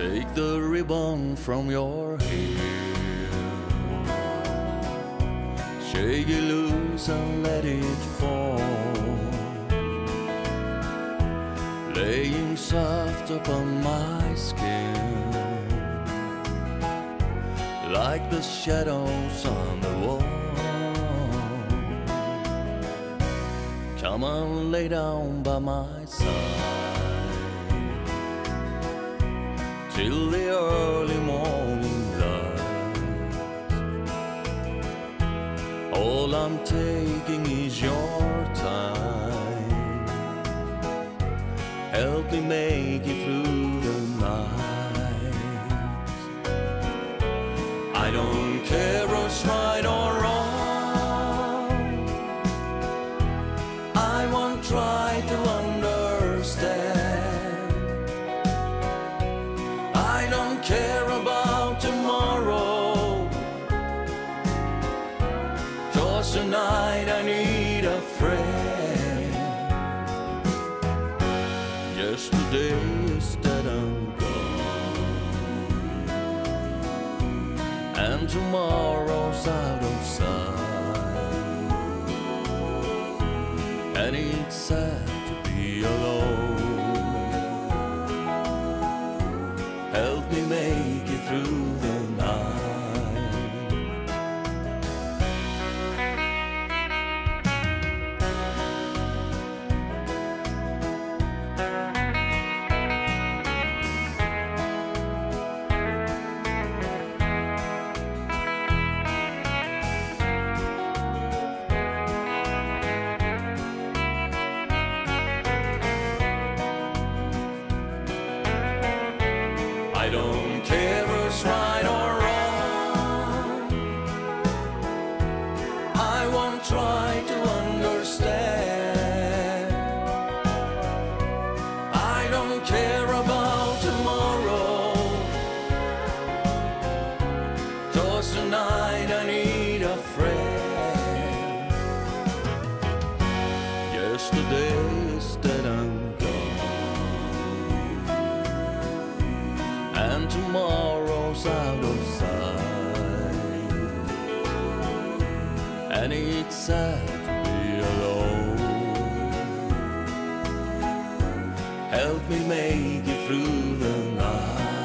Take the ribbon from your hair. Shake it loose and let it fall. Laying soft upon my skin. Like the shadows on the wall. Come and lay down by my side till the early morning light. All I'm taking is your time. Help me make it through the night. I don't care or wrong. Cause tonight I need a friend. Yesterday is dead and gone. And tomorrow's out of sight. And it's sad to be alone. Don't tomorrow's out of sight. And it's sad to be alone. Help me make it through the night.